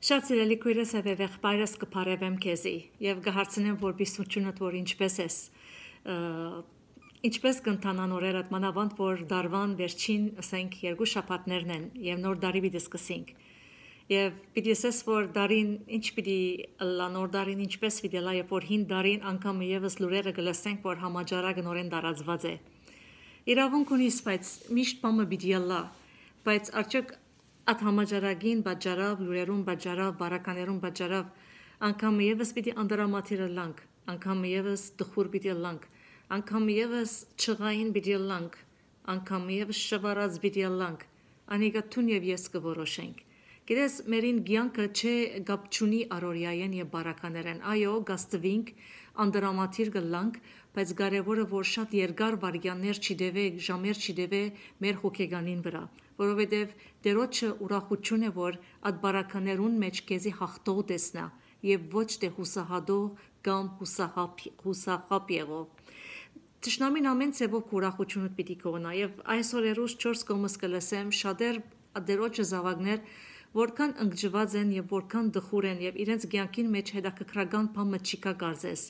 Շատ սիրելի քույրս եւ եղբայրս կփարեվեմ քեզի եւ կհարցնեմ որբիսությունդ որ ինչպես ես ինչպես կընթանան օրերդ մանավանդ որ դարվան վերջին ասենք երկու շաբաթներն են եւ նոր դարի պիտի սկսենք եւ պիտի ասես որ դարին ինչ պիտի լա նոր դարին ինչպես պիտի լա երբ որ հին դարին անգամ եւս լուրերը գլսենք որ համաճարակը նորեն դարածված է իրավունք ունիս բայց միշտ բամը պիտի լա բայց արդյոք Այդ համաճարակին բաժարավ, լուրերուն բաժարավ, բարականերուն բաժարավ, անգամ եւս պիտի անդրամաթիրը լանք, անգամ եւս դխուր պիտի լանք, անգամ եւս չղային պիտի լանք, անգամ եւս շվարած պիտի լանք։ Անիկա տուն եւ ես կորոշենք։ Գիտես, մերին ցանկը չէ գապչունի արորիայեն եւ բարականերեն։ Այո, գաստվինք, անդրամաթիր գլանք, բայց կարևորը որ շատ երկար վարյաններ չդեվե, ժամեր չդեվե մեր հոգեգանին վրա որովհետև Տերոջը ուրախություն է, որ այդ բարականերուն մեջ քեզի հաղթող տեսնա եւ ոչ թե հուսահատող կամ հուսահապ հուսահապ եղող։ Տշնամին ամեն ցևով ուրախությունը պիտի կողնա եւ այսօր երուս 4 կողմս կլսեմ շատեր Տերոջը զավակներ որքան ընկճված են եւ որքան դխուր են եւ իրենց ցանկին մեջ հետաքրքրական բամը չկա կարծես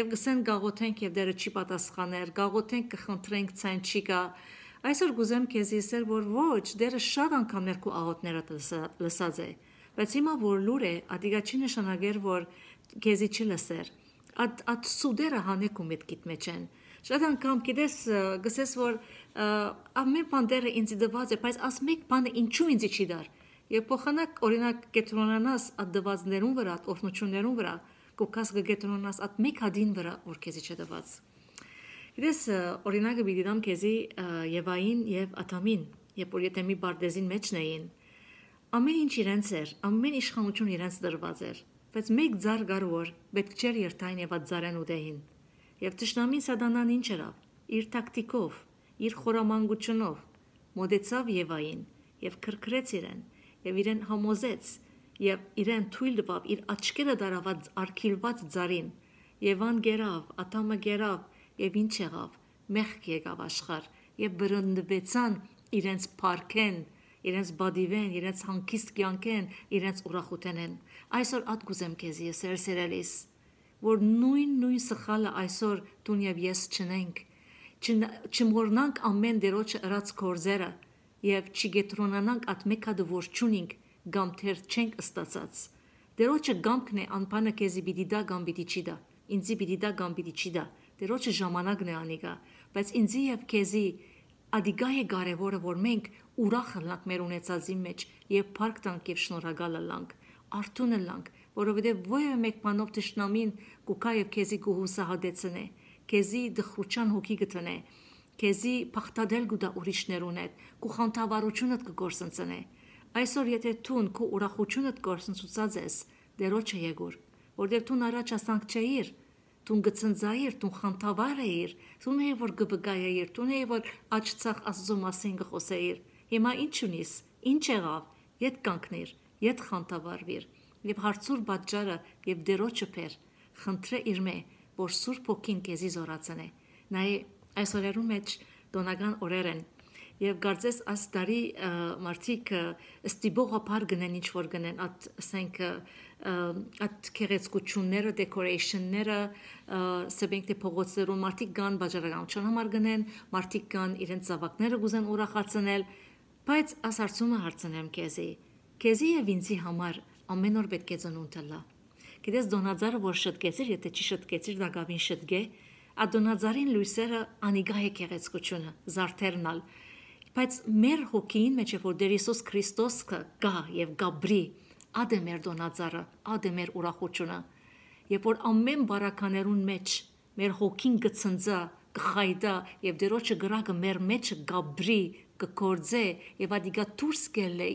եւ գսեն գաղոթենք եւ դերը չի պատասխաներ գաղոթենք կխնդրենք ցայն չկա Այսօր գուզեմ քեզ իսել, որ ոչ, դերը շատ անգամ ներքու աղոտները լսած է, բայց հիմա որ լուր է, ադիգա չի նշանագեր, որ քեզի չի լսեր։ Այդ այդ սուդերը հանեք ու մտքիդ մեջ են։ Շատ անգամ գիտես, գսես որ ամեն բան դերը ինձ դված է, բայց աս մեկ բանը ինչու ինձ չի դար։ Եվ փոխանակ օրինակ կետրոնանաս այդ դվածներուն վրա, օրնություններուն վրա, կոկաս կգետրոնանաս այդ մեկ հադին վրա, որ քեզի չդված։ Գիտես, օրինակը պիտի դամ քեզի Եվային եւ Աթամին, երբ որ եթե մի բարդեզին մեջն էին, ամեն ինչ իրենց էր, ամեն իշխանություն իրենց դրված էր, բայց մեկ ձար գարոր պետք չէր երթային եւ ածարեն ուդեին։ Եվ ճշնամին սադանան ինչ երավ, իր տակտիկով, իր խորամանկությունով մոդեցավ Եվային եւ քրքրեց իրեն եւ իրեն համոզեց եւ իրեն թույլ տվավ իր աչքերը դարաված արքիլված ձարին Եվան գերավ, Աթամը գերավ եւ ինչ եղավ մեղք եկավ աշխարհ եւ բռնվեցան իրենց парքեն իրենց բադիվեն իրենց հանկիստ կյանքեն իրենց ուրախութենեն այսօր ատ գուզեմ քեզ ես սերսերելիս որ նույն նույն սխալը այսօր դուն եւ ես չնենք չմորնանք ամեն դերոջը ըրած կորզերը եւ չգետրոնանանք ատ մեկադը որ ճունինք կամ թեր չենք ստացած դերոջը գամքն է անփանը քեզի պիտի դա կամ պիտի չի դա ինձի պիտի դա կամ պիտի չի դա Տերոջը ժամանակն է անիկա, բայց ինձի եւ քեզի ադիգա է կարևորը, որ մենք ուրախ լանք մեր ունեցածի մեջ եւ փառք տանք եւ շնորհակալ լանք, արթուն լանք, որովհետեւ ովևէ մեկ բանով ճշնամին կուկա եւ քեզի կուհուսահատեցնե, քեզի դխրուչան հոգի գտնե, քեզի փախտադել գուտա ուրիշներուն հետ, կու խանթավարությունդ կգործընծնե։ Այսօր եթե ցուն քու ուրախությունդ գործընծուցած ես, դերոջը եկոր, որտեղ ցուն առաջ ասանք չէիր, տուն գծնձայր, տուն խանթավար էիր, տուն է որ գբգայեիր, տուն է որ աչծախ աստծո մասին գխոսեիր։ Հիմա ինչ ունիս, ինչ եղավ, ետ կանգնիր, ետ խանթավարվիր, եւ հարցուր բաճարը եւ դերոջը փեր, խնդրե իր մե, որ Սուրբ ոգին քեզի զորացնե։ Նայ այս օրերու մեջ տոնական օրեր են եւ կարծես աս տարի մարդիկ ստիբողապար գնեն ինչ որ գնեն at ասենք at քերեցկությունները դեկորեյշնները սեբենք դե փողոցերում մարդիկ կան բաժարականության համար գնեն մարդիկ կան իրենց զավակները գուզեն ուրախացնել բայց աս հարցումը հարցնեմ քեզի քեզի եւ ինձի համար ամեն օր պետք է ծնունդ լա գիտես դոնաձարը որ շտկեցիր եթե չի շտկեցիր դա գավին շտկե ադոնաձարին լույսերը անիգա է քերեցկությունը զարթերնալ Բայց մեր հոգին մեջ որ Տեր Հիսուս Քրիստոսը գա եւ գաբրի, ադե մեր դոնածառը, ադե մեր ուրախությունը։ Երբ որ ամեն բարականերուն մեջ մեր հոգին գծնձա, գխայդա եւ դերոջը գրակը մեր մեջ գաբրի, կկործե եւ ադիգա դուրս գելե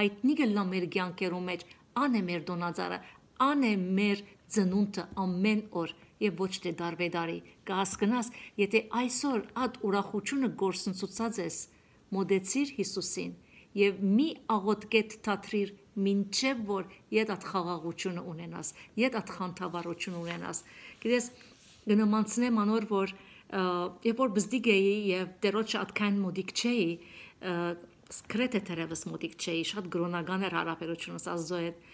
հայտնի գլա մեր ցանկերու մեջ անե մեր դոնածառը, անե մեր ծնունդը ամեն օր եւ ոչ թե դարվեդարի կհասկնաս եթե այսօր այդ ուրախությունը գործընծուցած ես մոդեցիր Հիսուսին եւ մի աղոտկետ թատրիր մինչև որ իդ at խաղաղությունը ունենաս, իդ at խանթավարություն ունենաս։ Գիտես գնամանցնեմ անոր որ երբ որ բզդիկ էի եւ դերոջ atքան մոդիկ չէի, գրեթե թերևս մոտիկ չէի, շատ գրոնական էր հարաբերությունս Աստծո հետ։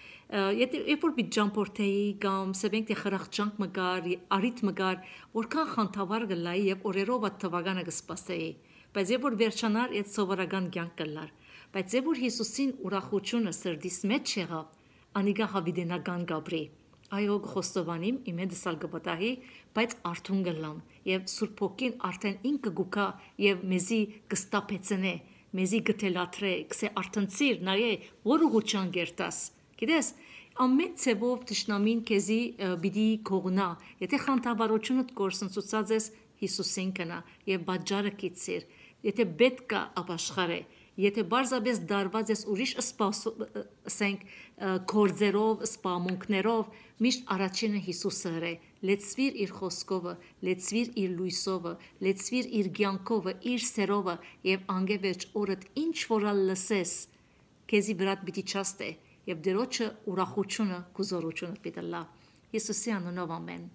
Եթե երբ որ մի ջամփորթեի կամ սեբենք թե խրախճանք մգար, արիտ մգար, որքան խանթավար գլայի եւ օրերով այդ թվականը կսպասեի։ Բայց երբ որ վերջանար, այդ սովորական կյանք կլար։ Բայց երբ որ Հիսուսին ուրախությունը սրդիս մեջ եղավ, անիգա հավիդենական գաբրի։ Այո, խոստովանիմ իմ հետ սալ գպտահի, բայց արթուն գլամ եւ Սուրբ ոգին արդեն ինքը գուկա եւ մեզի կստապեցնե մեզի գտելատրե, կսե արտնցիր, նայե, որ ուղուճան գերտաս։ Գիտես, ամեն ցևով ճշնամին քեզի բիդի կողնա, եթե խանթավարությունդ կորսնցուցած ես Հիսուսին կնա եւ բաժարը կիցիր, եթե պետք է ապաշխարե, եթե բարձաբես դարված ես ուրիշ սպասենք կորձերով, սպամունքներով, միշտ առաջինը Հիսուսը հրե, լեցվիր իր խոսքովը, լեցվիր իր լույսովը, լեցվիր իր գյանքովը, իր սերովը եւ անգևեջ օրդ ինչ որալ լսես, քեզի վրատ պիտի չաստե եւ դերոջը ուրախությունը, գուզորությունը պիտի լա։ Հիսուսի անունով ամեն։